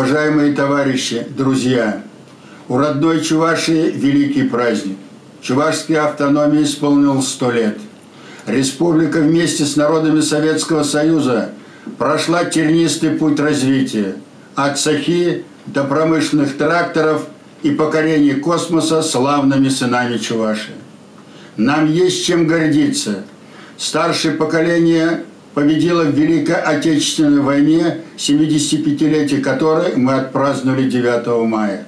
Уважаемые товарищи, друзья, у родной Чувашии великий праздник. Чувашской автономии исполнилось сто лет. Республика вместе с народами Советского Союза прошла тернистый путь развития. От Сахи до промышленных тракторов и покорения космоса славными сынами Чуваши. Нам есть чем гордиться. Старшее поколение победило в Великой Отечественной войне, 75-летие которой мы отпраздновали 9 мая.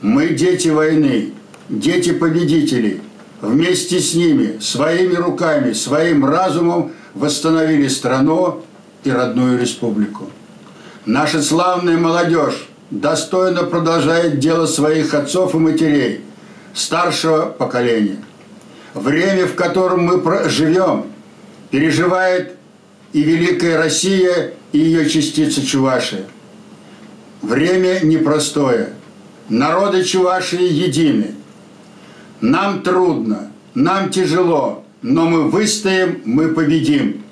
Мы дети войны, дети победителей. Вместе с ними, своими руками, своим разумом восстановили страну и родную республику. Наша славная молодежь достойно продолжает дело своих отцов и матерей, старшего поколения. Время, в котором мы живем, переживает и Великая Россия, и ее частица Чувашия. Время непростое. Народы Чувашии едины. Нам трудно, нам тяжело, но мы выстоим, мы победим.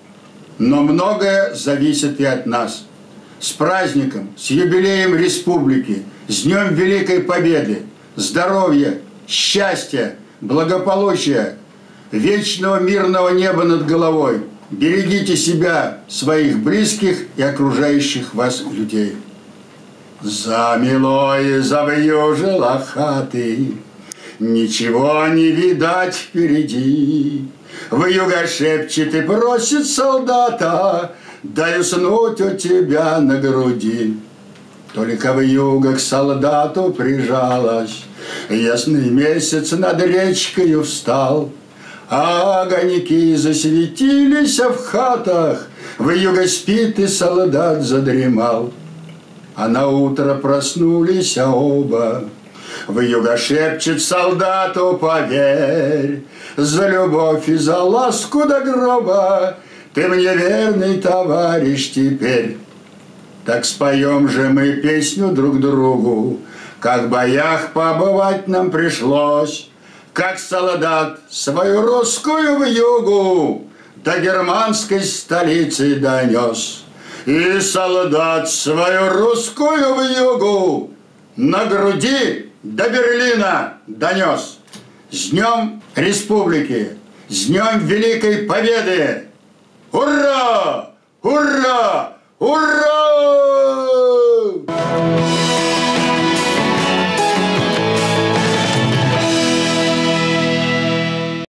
Но многое зависит и от нас. С праздником, с юбилеем республики, с Днем Великой Победы, здоровья, счастья, благополучия, вечного мирного неба над головой – Берегите себя, своих близких и окружающих вас людей. Замело и завьюжило хаты, Ничего не видать впереди. В юга шепчет и просит солдата, Дай уснуть у тебя на груди. Только в юга к солдату прижалась, Ясный месяц над речкою встал — а огоньки засветились в хатах, В юго спит и солдат задремал. А на утро проснулись оба, В юго шепчет солдату поверь, За любовь и за ласку до гроба Ты мне верный товарищ теперь. Так споем же мы песню друг другу, Как в боях побывать нам пришлось, как солдат свою русскую в югу до германской столицы донес. И солдат свою русскую в югу на груди до Берлина донес. С Днем Республики! С Днем Великой Победы! Ура!